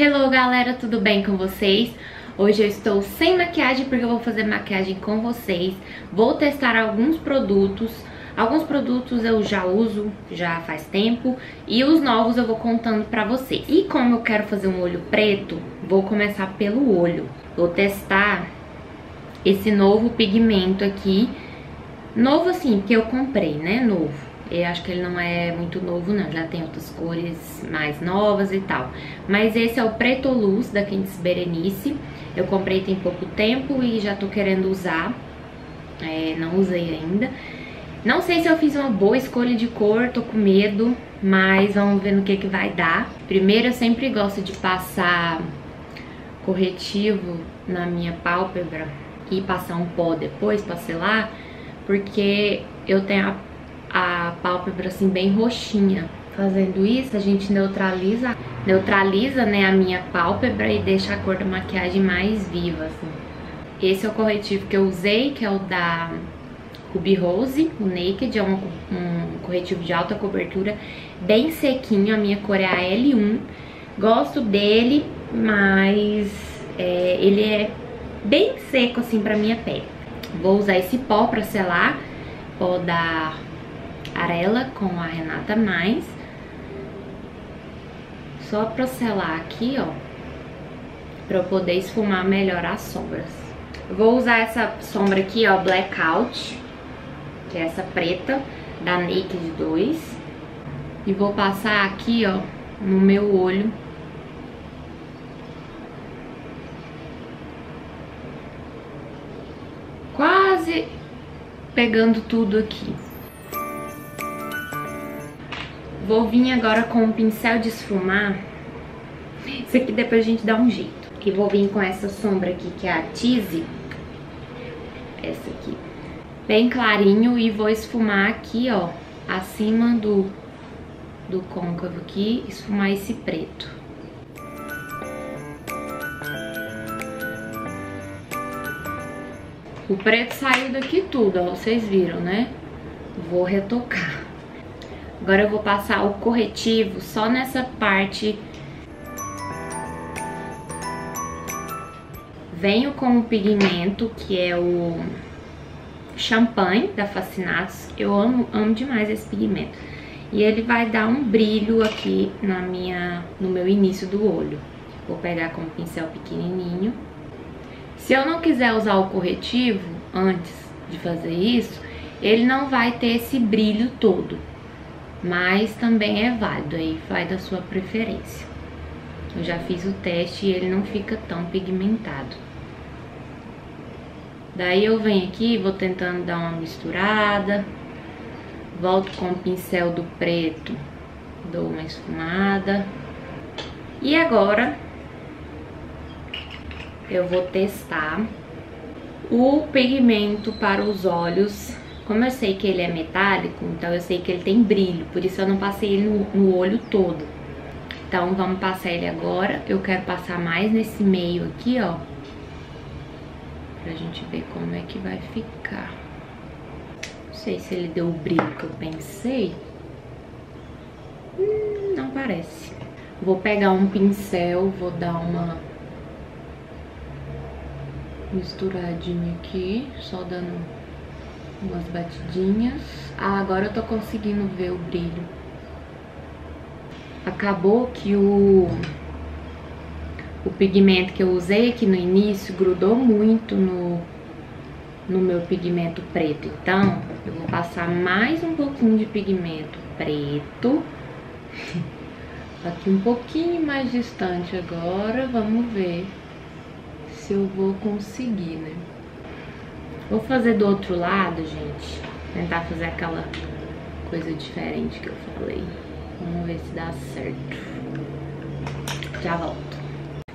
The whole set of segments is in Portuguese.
Hello galera, tudo bem com vocês? Hoje eu estou sem maquiagem porque eu vou fazer maquiagem com vocês. Vou testar alguns produtos. Alguns produtos eu já uso, já faz tempo E os novos eu vou contando pra vocês. E como eu quero fazer um olho preto, vou começar pelo olho. Vou testar esse novo pigmento aqui. Novo assim, que eu comprei, né? Novo eu acho que ele não é muito novo não, já tem outras cores mais novas e tal. Mas esse é o Preto Luz da Quintes Berenice. Eu comprei tem pouco tempo e já tô querendo usar. É, não usei ainda. Não sei se eu fiz uma boa escolha de cor, tô com medo, mas vamos ver no que que vai dar. Primeiro eu sempre gosto de passar corretivo na minha pálpebra e passar um pó depois pra selar, porque eu tenho a pálpebra assim bem roxinha. Fazendo isso, a gente neutraliza, neutraliza né, a minha pálpebra e deixa a cor da maquiagem mais viva, assim. Esse é o corretivo que eu usei, que é o da Ruby Rose, o Naked, é um, um corretivo de alta cobertura, bem sequinho, a minha cor é a L1. Gosto dele, mas é, ele é bem seco assim pra minha pele. Vou usar esse pó pra selar, pó da Arela com a Renata Mais. Só pra selar aqui, ó. Pra eu poder esfumar melhor as sombras. vou usar essa sombra aqui, ó, Blackout. Que é essa preta, da Naked 2. E vou passar aqui, ó, no meu olho. Quase pegando tudo aqui. Vou vir agora com um pincel de esfumar. Isso aqui depois a gente dá um jeito. E vou vir com essa sombra aqui, que é a Tease. Essa aqui. Bem clarinho e vou esfumar aqui, ó, acima do, do côncavo aqui, esfumar esse preto. O preto saiu daqui tudo, ó, vocês viram, né? Vou retocar. Agora eu vou passar o corretivo só nessa parte. Venho com o pigmento, que é o champanhe da Fascinados. Eu amo, amo demais esse pigmento. E ele vai dar um brilho aqui na minha, no meu início do olho. Vou pegar com um pincel pequenininho. Se eu não quiser usar o corretivo antes de fazer isso, ele não vai ter esse brilho todo mas também é válido, aí vai da sua preferência. Eu já fiz o teste e ele não fica tão pigmentado. Daí eu venho aqui, vou tentando dar uma misturada, volto com o pincel do preto, dou uma esfumada. E agora eu vou testar o pigmento para os olhos como eu sei que ele é metálico, então eu sei que ele tem brilho, por isso eu não passei ele no, no olho todo. Então vamos passar ele agora, eu quero passar mais nesse meio aqui, ó. Pra gente ver como é que vai ficar. Não sei se ele deu o brilho que eu pensei. Hum, não parece. Vou pegar um pincel, vou dar uma misturadinha aqui, só dando umas batidinhas. Ah, agora eu tô conseguindo ver o brilho. Acabou que o, o pigmento que eu usei aqui no início grudou muito no, no meu pigmento preto. Então, eu vou passar mais um pouquinho de pigmento preto. Aqui um pouquinho mais distante agora, vamos ver se eu vou conseguir, né? Vou fazer do outro lado, gente. Tentar fazer aquela coisa diferente que eu falei. Vamos ver se dá certo. Já volto.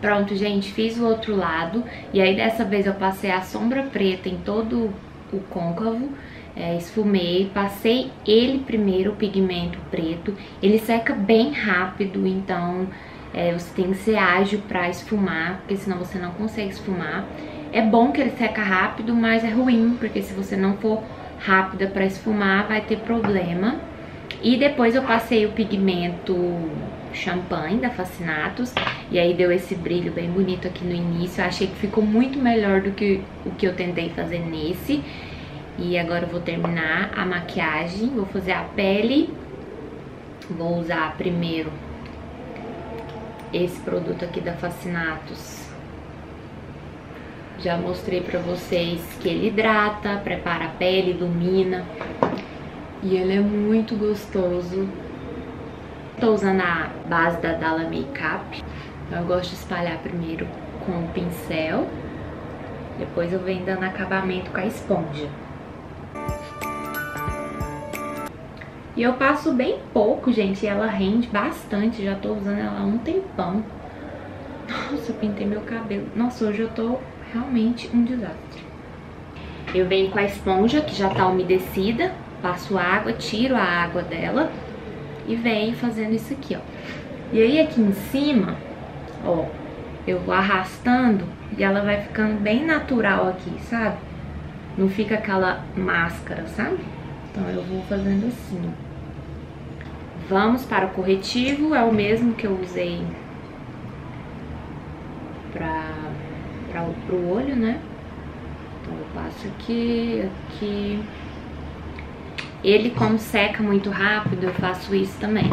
Pronto, gente, fiz o outro lado. E aí dessa vez eu passei a sombra preta em todo o côncavo. É, esfumei, passei ele primeiro, o pigmento preto. Ele seca bem rápido, então é, você tem que ser ágil pra esfumar, porque senão você não consegue esfumar. É bom que ele seca rápido, mas é ruim, porque se você não for rápida para esfumar, vai ter problema. E depois eu passei o pigmento champanhe da Fascinatos. E aí deu esse brilho bem bonito aqui no início. Eu achei que ficou muito melhor do que o que eu tentei fazer nesse. E agora eu vou terminar a maquiagem, vou fazer a pele. Vou usar primeiro esse produto aqui da Fascinatos. Já mostrei pra vocês que ele hidrata, prepara a pele, ilumina. E ele é muito gostoso. Tô usando a base da Dalla Makeup. Eu gosto de espalhar primeiro com o pincel. Depois eu venho dando acabamento com a esponja. E eu passo bem pouco, gente, ela rende bastante. Já tô usando ela há um tempão. Nossa, eu pintei meu cabelo. Nossa, hoje eu tô realmente um desastre. Eu venho com a esponja, que já tá umedecida. Passo água, tiro a água dela e venho fazendo isso aqui, ó. E aí aqui em cima, ó, eu vou arrastando e ela vai ficando bem natural aqui, sabe? Não fica aquela máscara, sabe? Então eu vou fazendo assim, ó. Vamos para o corretivo, é o mesmo que eu usei para o olho, né? Então eu passo aqui, aqui. Ele como seca muito rápido, eu faço isso também.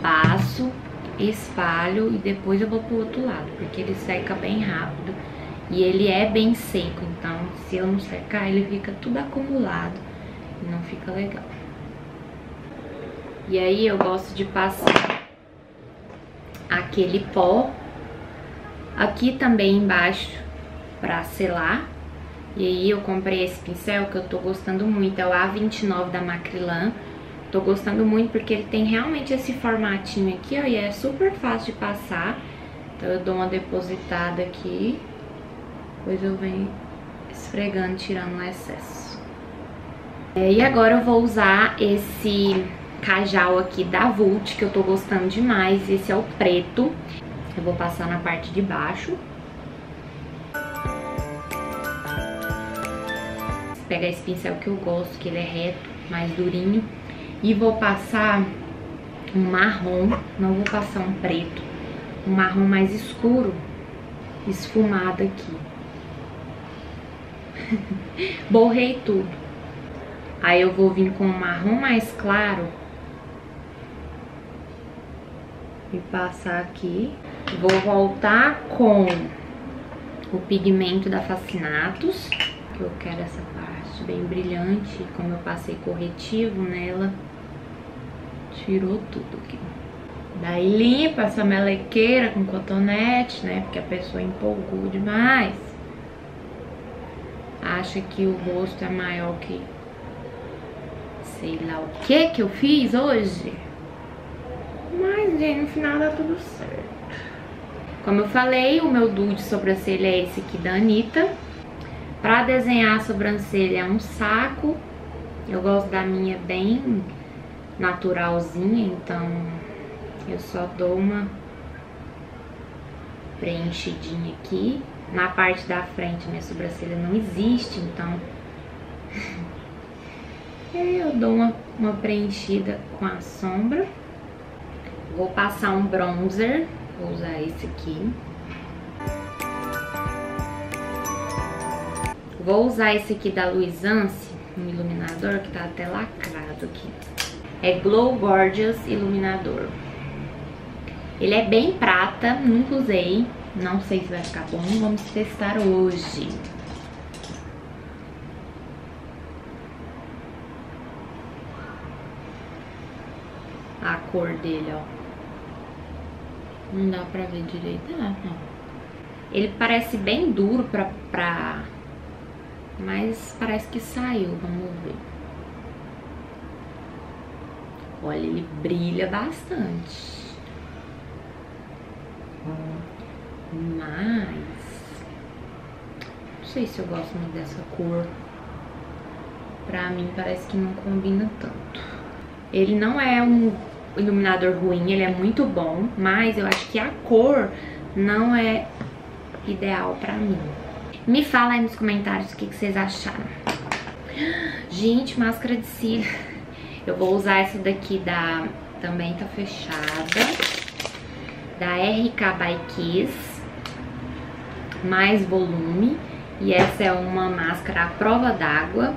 Passo, espalho e depois eu vou pro outro lado, porque ele seca bem rápido. E ele é bem seco, então se eu não secar, ele fica tudo acumulado e não fica legal. E aí eu gosto de passar aquele pó aqui também embaixo pra selar. E aí eu comprei esse pincel que eu tô gostando muito, é o A29 da Macrilan. Tô gostando muito porque ele tem realmente esse formatinho aqui, ó, e é super fácil de passar. Então eu dou uma depositada aqui, depois eu venho esfregando, tirando o excesso. É, e agora eu vou usar esse cajal aqui da Vult, que eu tô gostando demais. Esse é o preto. Eu vou passar na parte de baixo. Vou pegar esse pincel que eu gosto, que ele é reto, mais durinho. E vou passar um marrom, não vou passar um preto. Um marrom mais escuro, esfumado aqui. Borrei tudo. Aí eu vou vir com um marrom mais claro e passar aqui. Vou voltar com o pigmento da Fascinatos, que eu quero essa parte bem brilhante, como eu passei corretivo nela, tirou tudo aqui. Daí limpa essa melequeira com cotonete, né, porque a pessoa empolgou demais. Acha que o rosto é maior que sei lá o que que eu fiz hoje. Mas, gente, no final dá tudo certo. Como eu falei, o meu dude de sobrancelha é esse aqui da Anitta. Pra desenhar a sobrancelha é um saco. Eu gosto da minha bem naturalzinha, então eu só dou uma preenchidinha aqui. Na parte da frente minha sobrancelha não existe, então eu dou uma, uma preenchida com a sombra. Vou passar um bronzer, vou usar esse aqui. Vou usar esse aqui da Luisance, um iluminador que tá até lacrado aqui. É Glow Gorgeous Iluminador. Ele é bem prata, nunca usei. Não sei se vai ficar bom, vamos testar hoje. A cor dele, ó. Não dá pra ver direito. Ah, não. Ele parece bem duro pra, pra... Mas parece que saiu, vamos ver. Olha, ele brilha bastante. Mas... Não sei se eu gosto muito dessa cor. Pra mim parece que não combina tanto. Ele não é um iluminador ruim, ele é muito bom, mas eu acho que a cor não é ideal pra mim. Me fala aí nos comentários o que, que vocês acharam. Gente, máscara de cílio. Eu vou usar essa daqui da... Também tá fechada. da RK by Kiss, mais volume. E essa é uma máscara à prova d'água,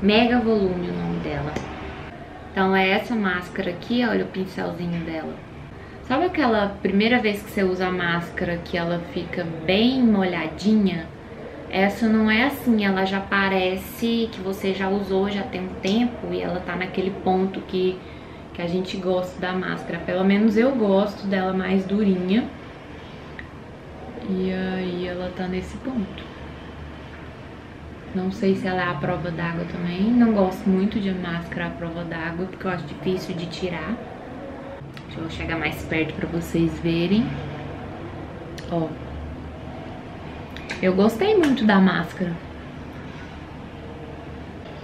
mega volume o nome dela. Então é essa máscara aqui, olha o pincelzinho dela. Sabe aquela primeira vez que você usa a máscara que ela fica bem molhadinha? Essa não é assim, ela já parece que você já usou já tem um tempo e ela tá naquele ponto que, que a gente gosta da máscara. Pelo menos eu gosto dela mais durinha. E aí ela tá nesse ponto. Não sei se ela é a prova d'água também. Não gosto muito de máscara à prova d'água, porque eu acho difícil de tirar. Deixa eu chegar mais perto pra vocês verem. Ó. Eu gostei muito da máscara.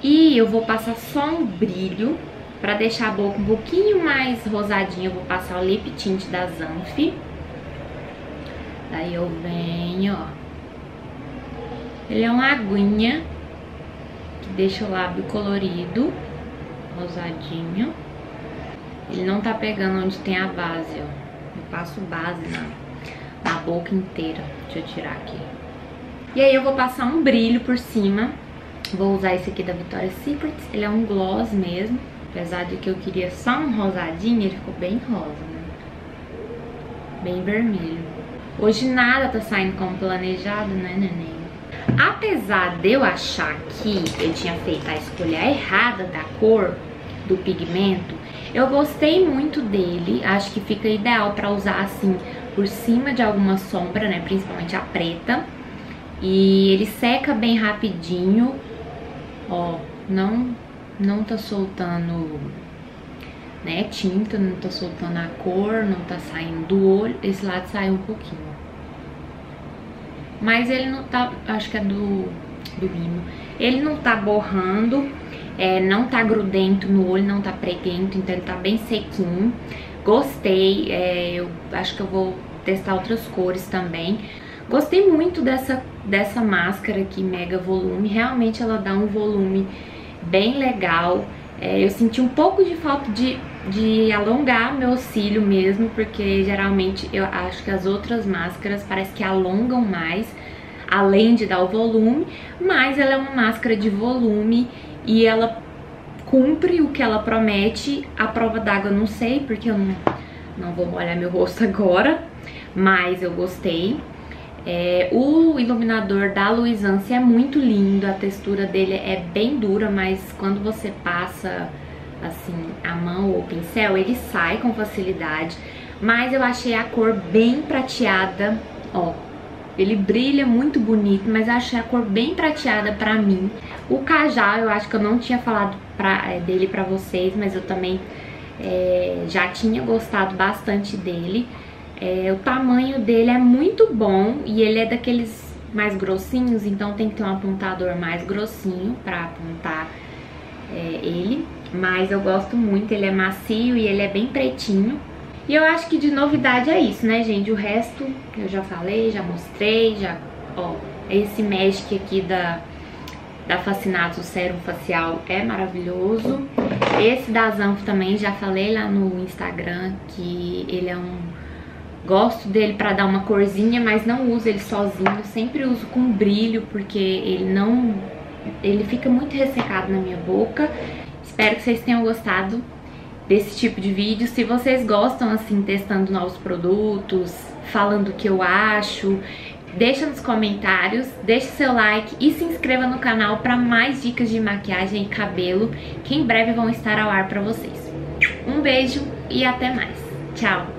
E eu vou passar só um brilho pra deixar a boca um pouquinho mais rosadinha. Eu vou passar o lip tint da Zanf. Daí eu venho, ó. Ele é uma aguinha que deixa o lábio colorido, rosadinho. Ele não tá pegando onde tem a base, ó. Eu passo base na, na boca inteira. Deixa eu tirar aqui. E aí eu vou passar um brilho por cima. Vou usar esse aqui da Victoria's Secret. Ele é um gloss mesmo. Apesar de que eu queria só um rosadinho, ele ficou bem rosa, né? Bem vermelho. Hoje nada tá saindo como planejado, né, neném? Apesar de eu achar que eu tinha feito a escolha errada da cor do pigmento, eu gostei muito dele, acho que fica ideal pra usar assim por cima de alguma sombra, né, principalmente a preta. E ele seca bem rapidinho, ó, não, não tá soltando né, tinta, não tá soltando a cor, não tá saindo do olho, esse lado sai um pouquinho. Mas ele não tá, acho que é do, do Rino, ele não tá borrando, é, não tá grudento no olho, não tá preguento, então ele tá bem sequinho. Gostei, é, eu acho que eu vou testar outras cores também. Gostei muito dessa, dessa máscara aqui, mega volume, realmente ela dá um volume bem legal. É, eu senti um pouco de falta de, de alongar meu cílio mesmo, porque geralmente eu acho que as outras máscaras parece que alongam mais, além de dar o volume, mas ela é uma máscara de volume e ela cumpre o que ela promete. A prova d'água não sei, porque eu não, não vou molhar meu rosto agora, mas eu gostei. É, o iluminador da Luisance é muito lindo, a textura dele é bem dura, mas quando você passa assim a mão ou o pincel, ele sai com facilidade. Mas eu achei a cor bem prateada, ó, ele brilha muito bonito, mas achei a cor bem prateada pra mim. O Cajal, eu acho que eu não tinha falado pra, é, dele pra vocês, mas eu também é, já tinha gostado bastante dele. É, o tamanho dele é muito bom e ele é daqueles mais grossinhos, então tem que ter um apontador mais grossinho pra apontar é, ele. Mas eu gosto muito, ele é macio e ele é bem pretinho. E eu acho que de novidade é isso, né, gente? O resto eu já falei, já mostrei, já... Ó, esse Magic aqui da, da Fascinato Sérum Facial é maravilhoso. Esse da Zanf também, já falei lá no Instagram que ele é um Gosto dele pra dar uma corzinha, mas não uso ele sozinho. Sempre uso com brilho, porque ele não... Ele fica muito ressecado na minha boca. Espero que vocês tenham gostado desse tipo de vídeo. Se vocês gostam, assim, testando novos produtos, falando o que eu acho, deixa nos comentários, deixa seu like e se inscreva no canal para mais dicas de maquiagem e cabelo, que em breve vão estar ao ar para vocês. Um beijo e até mais. Tchau!